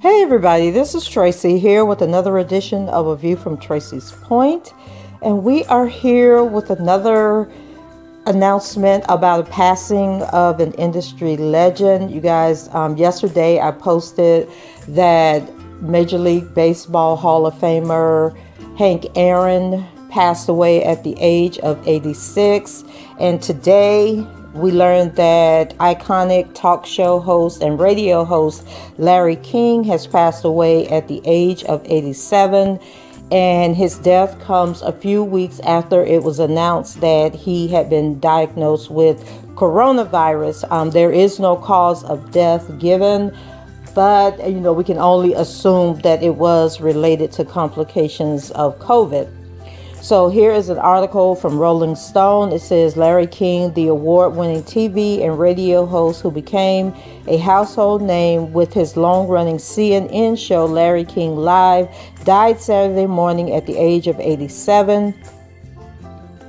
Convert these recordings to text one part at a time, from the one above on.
Hey everybody, this is Tracy here with another edition of A View from Tracy's Point, and we are here with another announcement about a passing of an industry legend. You guys, um, yesterday I posted that Major League Baseball Hall of Famer Hank Aaron passed away at the age of 86, and today we learned that iconic talk show host and radio host Larry King has passed away at the age of 87. And his death comes a few weeks after it was announced that he had been diagnosed with coronavirus. Um, there is no cause of death given, but you know we can only assume that it was related to complications of COVID. So here is an article from Rolling Stone. It says Larry King, the award winning TV and radio host who became a household name with his long running CNN show, Larry King Live, died Saturday morning at the age of 87.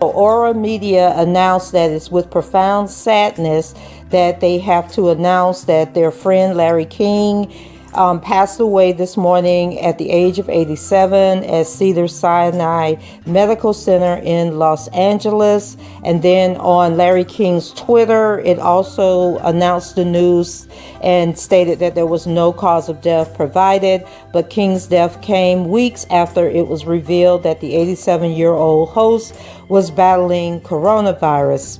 Ora Media announced that it's with profound sadness that they have to announce that their friend Larry King um, passed away this morning at the age of 87 at Cedar Sinai Medical Center in Los Angeles. And then on Larry King's Twitter, it also announced the news and stated that there was no cause of death provided. But King's death came weeks after it was revealed that the 87 year old host was battling coronavirus.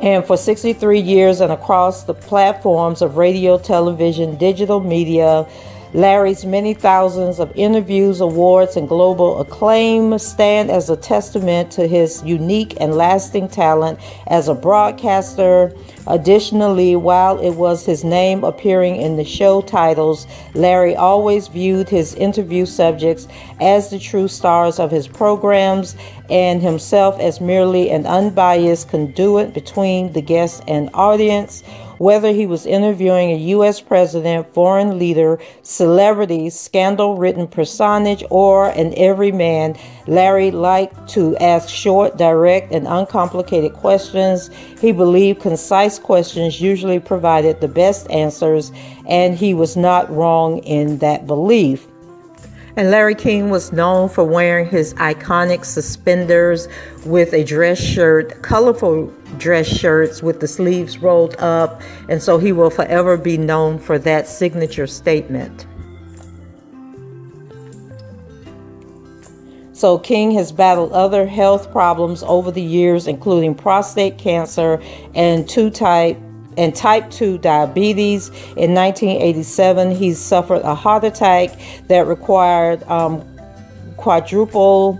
And for 63 years and across the platforms of radio, television, digital media, Larry's many thousands of interviews, awards, and global acclaim stand as a testament to his unique and lasting talent as a broadcaster. Additionally, while it was his name appearing in the show titles, Larry always viewed his interview subjects as the true stars of his programs and himself as merely an unbiased conduit between the guest and audience whether he was interviewing a U.S. president, foreign leader, celebrity, scandal ridden personage, or an everyman, Larry liked to ask short, direct, and uncomplicated questions. He believed concise questions usually provided the best answers, and he was not wrong in that belief. And Larry King was known for wearing his iconic suspenders with a dress shirt, colorful dress shirts with the sleeves rolled up. And so he will forever be known for that signature statement. So King has battled other health problems over the years, including prostate cancer and two type and type 2 diabetes. In 1987, he suffered a heart attack that required um, quadruple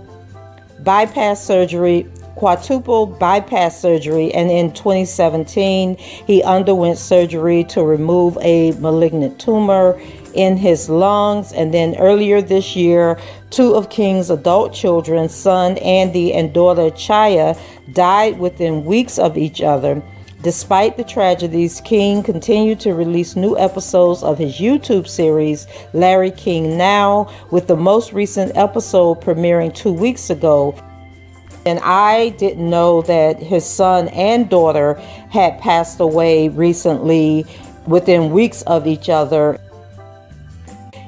bypass surgery quadruple bypass surgery, and in 2017, he underwent surgery to remove a malignant tumor in his lungs. And then earlier this year, two of King's adult children, son Andy and daughter Chaia, died within weeks of each other. Despite the tragedies, King continued to release new episodes of his YouTube series, Larry King Now, with the most recent episode premiering two weeks ago. And I didn't know that his son and daughter had passed away recently within weeks of each other.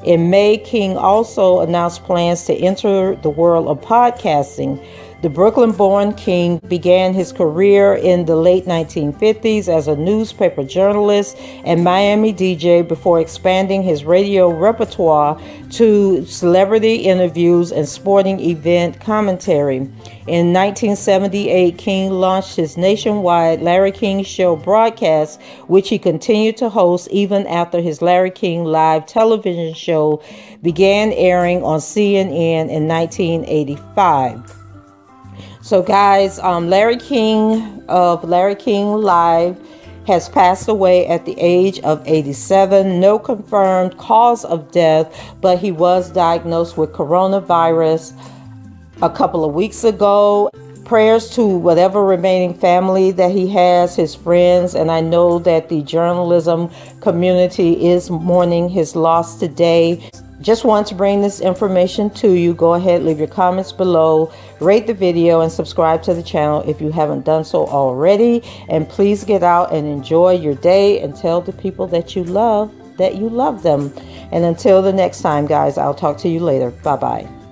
In May, King also announced plans to enter the world of podcasting. The Brooklyn born King began his career in the late 1950s as a newspaper journalist and Miami DJ before expanding his radio repertoire to celebrity interviews and sporting event commentary. In 1978, King launched his nationwide Larry King Show broadcast, which he continued to host even after his Larry King live television show began airing on CNN in 1985. So, guys, um, Larry King of Larry King Live has passed away at the age of 87. No confirmed cause of death, but he was diagnosed with coronavirus a couple of weeks ago. Prayers to whatever remaining family that he has, his friends, and I know that the journalism community is mourning his loss today. Just want to bring this information to you. Go ahead, leave your comments below, rate the video, and subscribe to the channel if you haven't done so already. And please get out and enjoy your day and tell the people that you love that you love them. And until the next time, guys, I'll talk to you later. Bye bye.